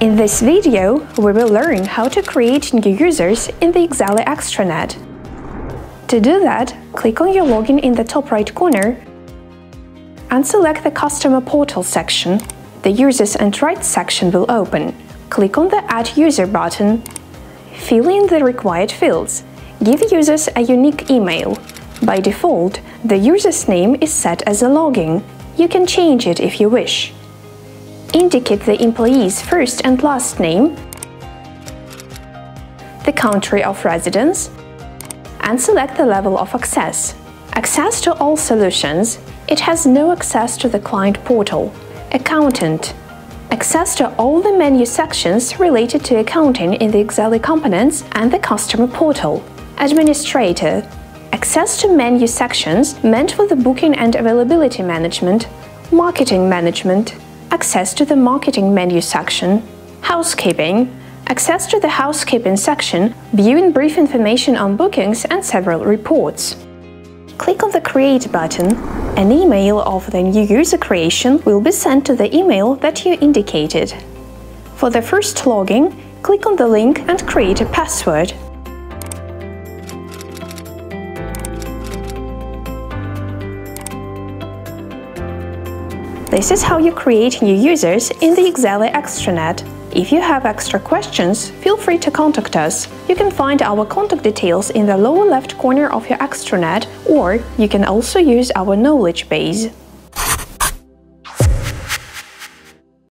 In this video, we will learn how to create new users in the Exely extranet. To do that, click on your login in the top right corner and select the Customer Portal section. The Users and Rights section will open. Click on the Add User button. Fill in the required fields. Give users a unique email. By default, the user's name is set as a login. You can change it if you wish. Indicate the employee's first and last name, the country of residence, and select the level of access. Access to all solutions. It has no access to the client portal. Accountant. Access to all the menu sections related to accounting in the Exely components and the customer portal. Administrator. Access to menu sections meant for the booking and availability management, marketing management, access to the marketing menu section, housekeeping, access to the housekeeping section, viewing brief information on bookings and several reports. Click on the Create button. An email of the new user creation will be sent to the email that you indicated. For the first login, click on the link and create a password. This is how you create new users in the Exely extranet. If you have extra questions, feel free to contact us. You can find our contact details in the lower left corner of your extranet, or you can also use our knowledge base.